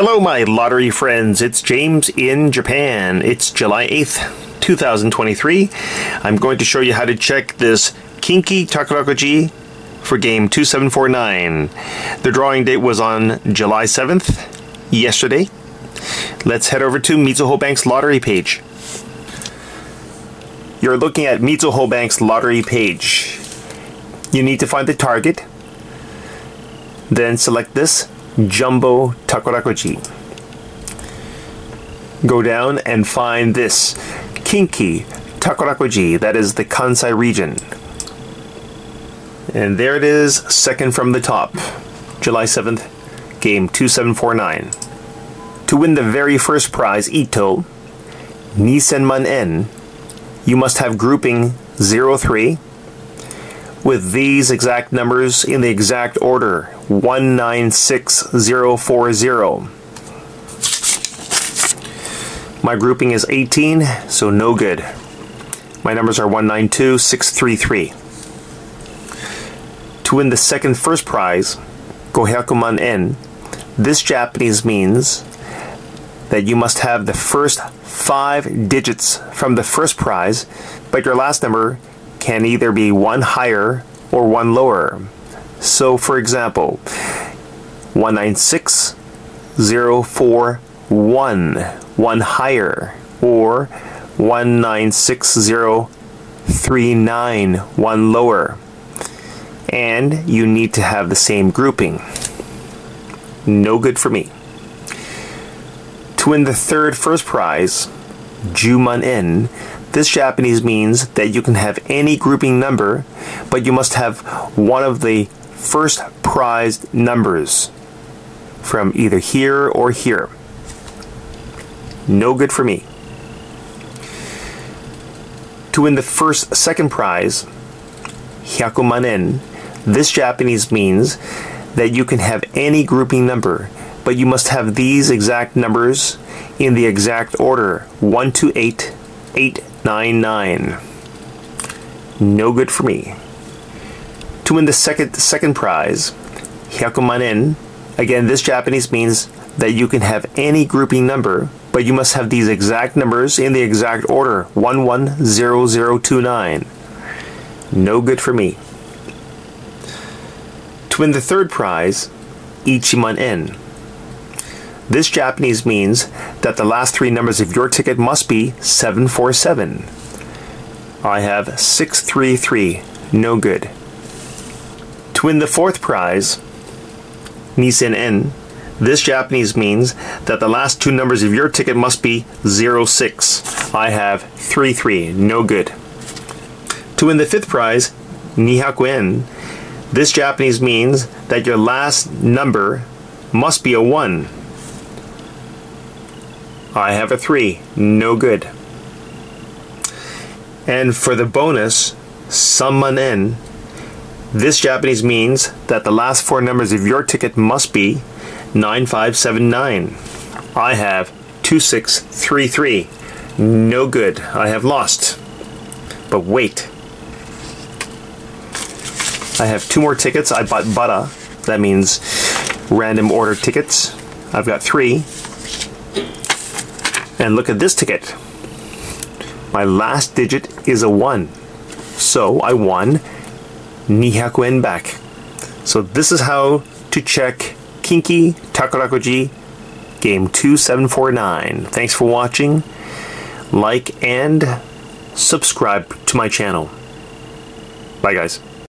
Hello, my lottery friends. It's James in Japan. It's July 8th, 2023. I'm going to show you how to check this Kinki Takarakuji for game 2749. The drawing date was on July 7th, yesterday. Let's head over to Mizuho Bank's lottery page. You're looking at Mizuho Bank's lottery page. You need to find the target, then select this Jumbo Takarakuji. Go down and find this Kinki Takarakuji, that is the Kansai region. And there it is, second from the top, July 7th, game 2749. To win the very first prize, Ito, Nisenman En, you must have grouping 03 with these exact numbers in the exact order 196040. My grouping is 18, so no good. My numbers are 192633. To win the second first prize, Gohyakuman En, this Japanese means that you must have the first five digits from the first prize, but your last number can either be one higher or one lower. So, for example, 196041, one higher, or 196039, one lower. And you need to have the same grouping. No good for me. To win the third first prize, Juman En, this Japanese means that you can have any grouping number, but you must have one of the first prized numbers from either here or here. No good for me. To win the first second prize, Hyakumanen, this Japanese means that you can have any grouping number, but you must have these exact numbers in the exact order 1 to 8, 8 9 No good for me. To win the second second prize, Hyakumanen, again this Japanese means that you can have any grouping number, but you must have these exact numbers in the exact order 110029. No good for me. To win the third prize, Ichiman En. This Japanese means that the last three numbers of your ticket must be 747. I have 633. No good. To win the fourth prize, Nisen En, this Japanese means that the last two numbers of your ticket must be 06. I have 33. No good. To win the fifth prize, Nihakuen, this Japanese means that your last number must be a 1. I have a 3. No good. And for the bonus, Samman En, this Japanese means that the last four numbers of your ticket must be 9579. I have 2633. No good. I have lost. But wait. I have two more tickets. I bought Bara. That means random order tickets. I've got three. And look at this ticket. My last digit is a 1. So I won 200 yen back. So this is how to check Kinki Takarakuji game 2749. Thanks for watching. Like and subscribe to my channel. Bye guys.